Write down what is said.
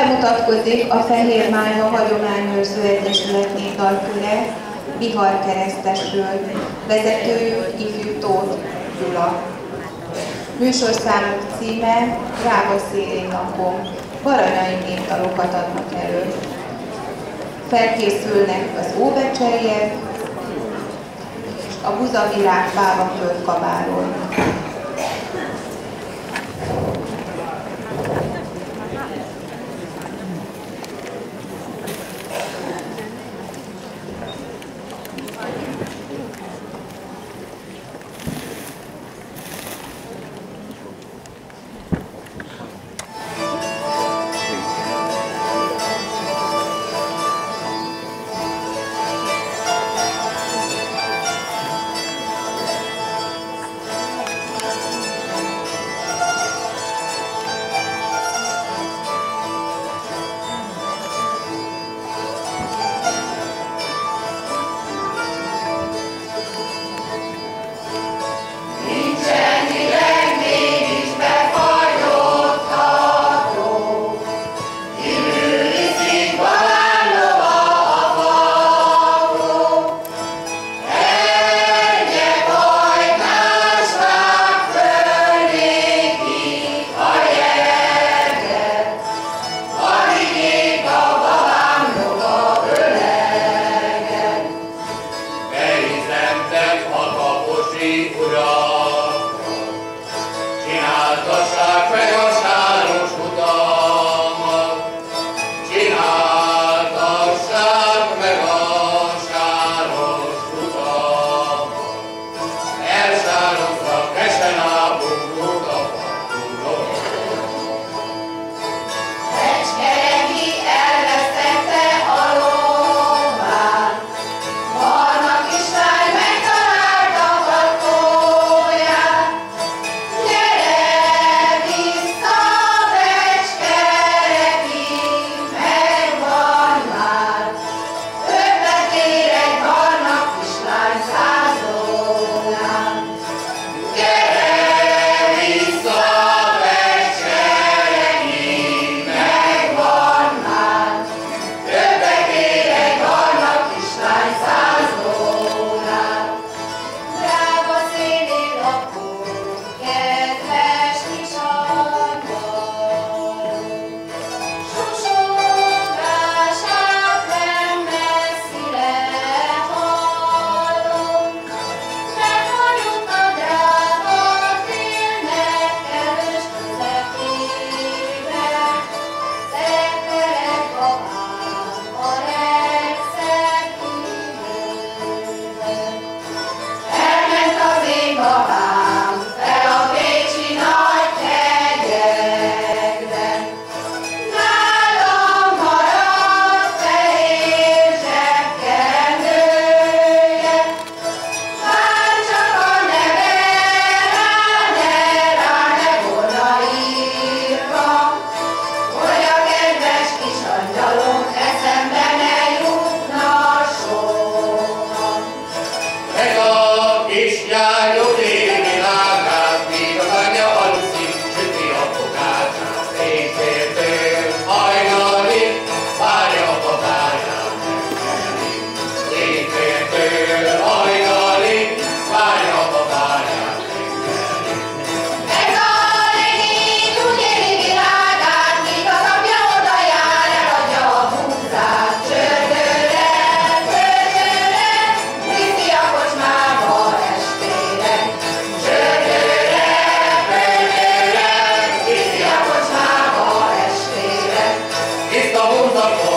Bemutatkozik a Fehér Málva Hagyományőrző Egyesület népdalköre, Bihar keresztesről, vezetőjük ifjú Tóth Gyula. Műsorszámok címe Rába szélén lakom, baranyai népdalokat adnak elő. Felkészülnek az óbecseriek, a buzavilág bába kabáról. Lord,